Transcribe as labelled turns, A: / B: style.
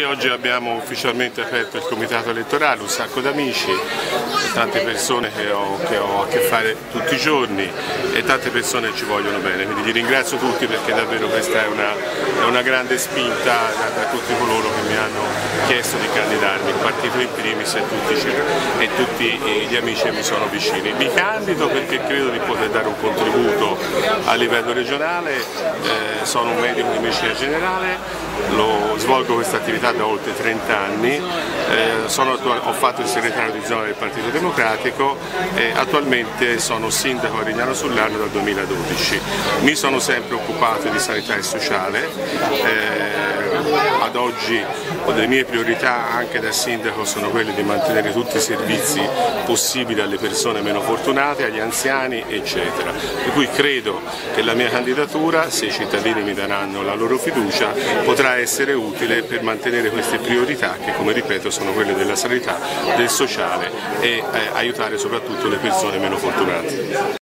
A: Oggi abbiamo ufficialmente aperto il comitato elettorale, un sacco d'amici, tante persone che ho, che ho, a che fare tutti i giorni e tante persone ci vogliono bene, quindi vi ringrazio tutti perché davvero questa è una, è una grande spinta da, da, tutti coloro che mi hanno chiesto di candidarmi, il partito in primis e tutti, e tutti gli amici che mi sono vicini. Mi candido perché credo di poter dare un contributo a livello regionale, eh, sono un medico di medicina generale, lo, svolgo questa attività da oltre 30 anni, eh, sono, ho fatto il segretario di zona del Partito Democratico e attualmente sono sindaco a Rignano Sull'Arno dal 2012. Mi sono sempre occupato di sanità e sociale, eh, ad oggi le mie priorità anche da sindaco sono quelle di mantenere tutti i servizi possibili alle persone meno fortunate, agli anziani eccetera. Per cui credo che la mia candidatura, se i cittadini mi daranno la loro fiducia, potrà essere utile per mantenere queste priorità che come ripeto sono quelle della sanità, del sociale e eh, aiutare soprattutto le persone meno fortunate.